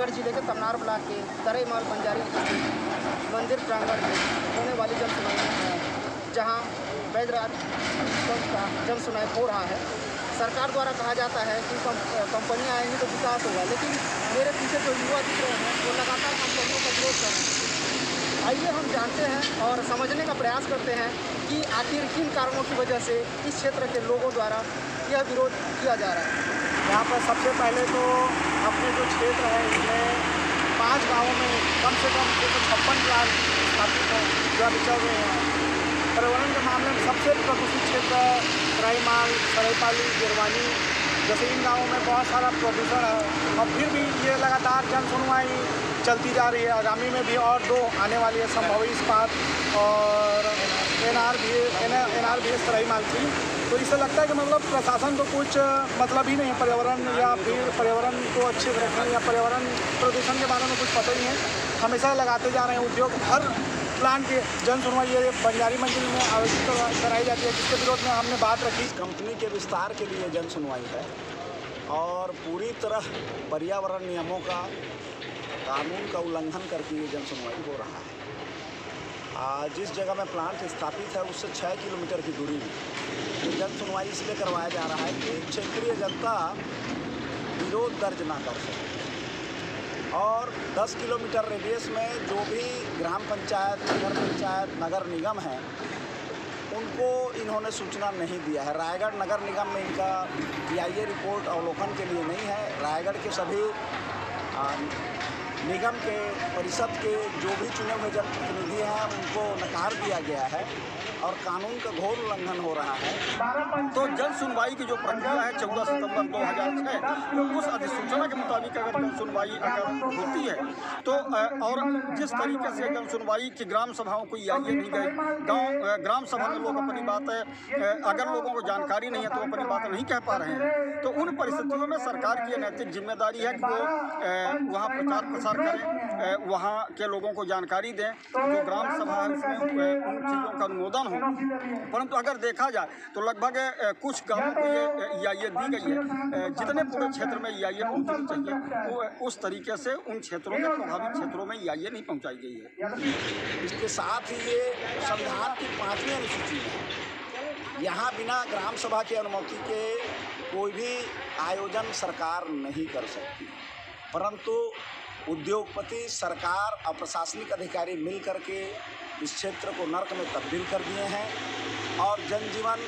रायगढ़ ज़िले के तमनार ब्लॉक के तरेमाल बंजारी मंदिर प्रांगण में होने वाली जन सुनवाई है, जहाँ वैधराज का जन सुनवाई हो रहा है। सरकार द्वारा कहा जाता है कि कंपनियाँ आएँगी तो विकास होगा, लेकिन मेरे पीछे जो युवा दिख रहे हैं, वो लगातार कंपनियों का विरोध कर आइए हम जानते हैं और समझने का प्रयास करते हैं कि आखिर किन कारणों की वजह से इस क्षेत्र के लोगों द्वारा यह विरोध किया जा रहा है। यहाँ पर सबसे पहले तो अपने जो क्षेत्र है, इसमें पाँच गाँवों में कम से कम एक सौ छप्पन प्लांट स्थापित है, जो अभी चल रहे हैं। पर्यावरण के मामले में सबसे प्रदूषित क्षेत्र राईमाल सरायपाली गिरवानी, जैसे इन गाँवों में बहुत सारा प्रदूषण है। और फिर भी ये लगातार जन सुनवाई चलती जा रही है। आगामी में भी और दो आने वाली है, संभवी इस्पात और एन आर भी, N R B S Saraimal थी तो इससे लगता है कि मतलब प्रशासन को कुछ मतलब ही नहीं है पर्यावरण या फिर पर्यावरण को अच्छे रखने या पर्यावरण प्रदूषण के बारे में कुछ पता ही है। हमेशा लगाते जा रहे हैं उद्योग। हर प्लांट के जन सुनवाई ये बंजारी मंजिल में आयोजित कराई जाती है, जिसके विरोध में हमने बात रखी। कंपनी के विस्तार के लिए जन सुनवाई है और पूरी तरह पर्यावरण नियमों का, कानून का उल्लंघन करके ये जन सुनवाई हो रहा है। जिस जगह में प्लांट स्थापित है, उससे छः किलोमीटर की दूरी में तो जन सुनवाई इसलिए करवाया जा रहा है कि क्षेत्रीय जनता विरोध दर्ज ना कर सके। और 10 किलोमीटर रेडियस में जो भी ग्राम पंचायत, नगर पंचायत, नगर निगम है, उनको इन्होंने सूचना नहीं दिया है। रायगढ़ नगर निगम में इनका पी रिपोर्ट अवलोकन के लिए नहीं है। रायगढ़ के सभी निगम के, परिषद के जो भी चुने हुए जनप्रतिनिधि हैं, उनको नकार दिया गया है और कानून का घोर उल्लंघन हो रहा है। तो जन सुनवाई की जो प्रक्रिया है चौदह सितंबर 2006 उस अधिसूचना के मुताबिक अगर जन सुनवाई अगर होती है तो और जिस तरीके से जन सुनवाई की ग्राम सभाओं को ये नहीं गई, गाँव ग्राम सभा में लोग अपनी बात अगर लोगों को जानकारी नहीं है तो अपनी बात नहीं कह पा रहे हैं। तो उन परिस्थितियों में सरकार की नैतिक ज़िम्मेदारी है कि वो वहाँ प्रचार प्रसार करें अ, वहाँ के लोगों को जानकारी दें जो ग्राम सभा उन चीज़ों का अनुमोदन हो। परंतु अगर देखा जाए तो लगभग कुछ गाँवों को ये ई दी गई है। जितने पूरे क्षेत्र में ई पहुंचनी चाहिए वो उस तरीके से उन क्षेत्रों में प्रभावित क्षेत्रों में ई नहीं पहुँचाई गई है। इसके साथ ही ये संविधान की पांचवी अनुसूची है। यहाँ बिना ग्राम सभा की अनुमति के कोई भी आयोजन सरकार नहीं कर सकती। परंतु उद्योगपति, सरकार और प्रशासनिक अधिकारी मिल करके इस क्षेत्र को नर्क में तब्दील कर दिए हैं और जनजीवन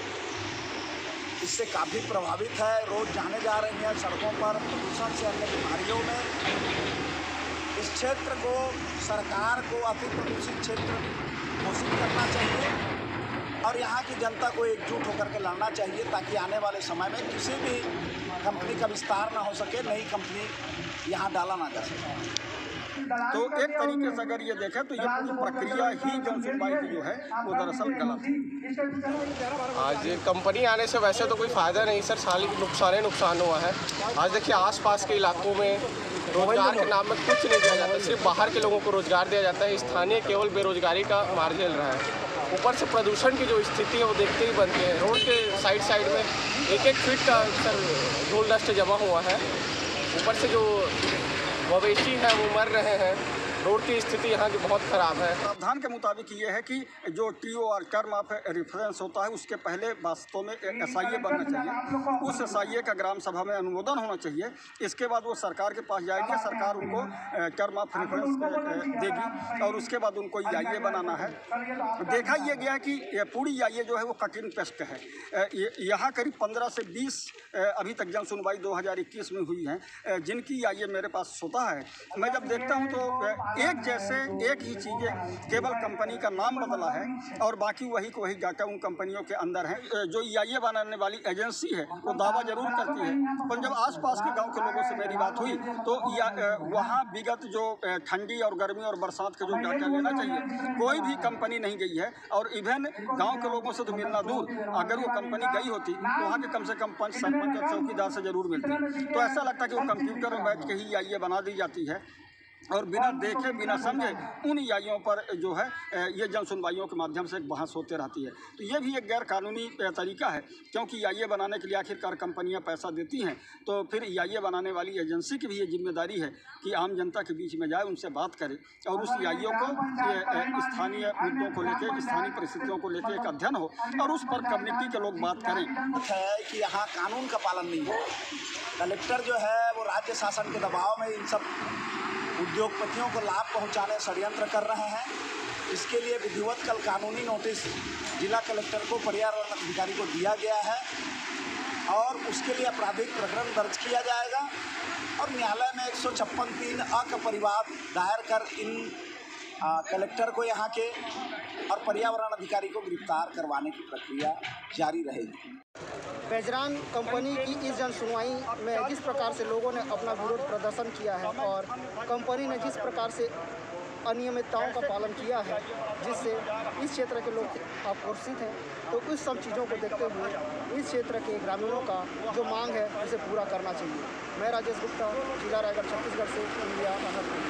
इससे काफ़ी प्रभावित है। रोज़ जाने जा रही हैं सड़कों पर प्रदूषण से अन्य बीमारियों में। इस क्षेत्र को, सरकार को अति प्रदूषित क्षेत्र घोषित करना चाहिए। और यहाँ की जनता को एकजुट होकर के लड़ना चाहिए ताकि आने वाले समय में किसी भी कंपनी का विस्तार ना हो सके नई कंपनी यहाँ डाला ना जा सके। तो एक तरीके से अगर ये देखें तो ये पूरी प्रक्रिया ही जन सुनवाई की जो है वो दरअसल गलत है। आज कंपनी आने से वैसे तो कोई फ़ायदा नहीं सर साल नुकसान ही नुकसान हुआ है। आज देखिए आसपास के इलाकों में रोज़गार के नाम में कुछ नहीं दिया जाता सिर्फ़ बाहर के लोगों को रोज़गार दिया जाता है स्थानीय केवल बेरोजगारी का मार झेल रहा है। ऊपर से प्रदूषण की जो स्थिति है, वो देखते ही बनती है। रोड के साइड साइड में एक एक फीट का सर धूल डस्ट जमा हुआ है। ऊपर से जो मवेशी हैं, वो मर रहे हैं। रोड की स्थिति यहाँ की बहुत ख़राब है। प्रावधान के मुताबिक ये है कि जो T O R term of reference होता है उसके पहले वास्तव में एक एस आई ए बनना चाहिए। उस एस आई ए का ग्राम सभा में अनुमोदन होना चाहिए। इसके बाद वो सरकार के पास जाएगी सरकार उनको टर्म ऑफ़ रेफरेंस देगी और उसके बाद उनको ई आई ए बनाना है। देखा यह गया कि पूरी ई आई ए जो है वो कठिन पेस्ट है। यहाँ करीब पंद्रह से बीस अभी तक जन सुनवाई 2021 में हुई है। जिनकी ई आई ए मेरे पास होता है। मैं जब देखता हूँ तो एक जैसे एक ही चीज़ें केवल कंपनी का नाम बदला है और बाकी वही को वही जाकर उन कंपनियों के अंदर है। जो ई ए बनाने वाली एजेंसी है, वो दावा ज़रूर करती है। पर जब आसपास के गाँव के लोगों से मेरी बात हुई तो वहाँ विगत जो ठंडी और गर्मी और बरसात के जो डाटा लेना चाहिए, कोई भी कंपनी नहीं गई है। और इवन गाँव के लोगों से तो मिलना दूर, अगर वो कंपनी गई होती तो वहाँ के कम से कम पंच सरपंच और चौकीदार से ज़रूर मिलती। तो ऐसा लगता है कि वो कंप्यूटर बैठ के ही आई बना दी जाती है। और बिना देखे बिना समझे उन याइयों पर जो है ये जन सुनवाइयों के माध्यम से एक बहस होते रहती है। तो ये भी एक गैर कानूनी तरीका है क्योंकि याइये बनाने के लिए आखिरकार कंपनियाँ पैसा देती हैं। तो फिर याइये बनाने वाली एजेंसी की भी ये ज़िम्मेदारी है कि आम जनता के बीच में जाए उनसे बात करे और उस याइयों को स्थानीय मुद्दों को लेकर स्थानीय परिस्थितियों को लेकर एक अध्ययन हो और उस पर कम्युनिटी के लोग बात करें। है कि यहाँ कानून का पालन नहीं हो। कलेक्टर जो है वो राज्य शासन के दबाव में इन सब उद्योगपतियों को लाभ पहुँचाने षड्यंत्र कर रहे हैं। इसके लिए विधिवत कल कानूनी नोटिस जिला कलेक्टर को पर्यावरण अधिकारी को दिया गया है और उसके लिए आपराधिक प्रकरण दर्ज किया जाएगा। और न्यायालय में एक सौ छप्पन तीन अ का परिवाद दायर कर इन आ, कलेक्टर को यहाँ के और पर्यावरण अधिकारी को गिरफ़्तार करवाने की प्रक्रिया जारी रहेगी। बैजरान कंपनी की इस जन सुनवाई में जिस प्रकार से लोगों ने अपना विरोध प्रदर्शन किया है और कंपनी ने जिस प्रकार से अनियमितताओं का पालन किया है, जिससे इस क्षेत्र के लोग आक्रोशित हैं तो उस सब चीज़ों को देखते हुए इस क्षेत्र के ग्रामीणों का जो मांग है, उसे पूरा करना चाहिए। मैं राजेश गुप्ता, जिला रायगढ़, छत्तीसगढ़ से इंडिया अनंत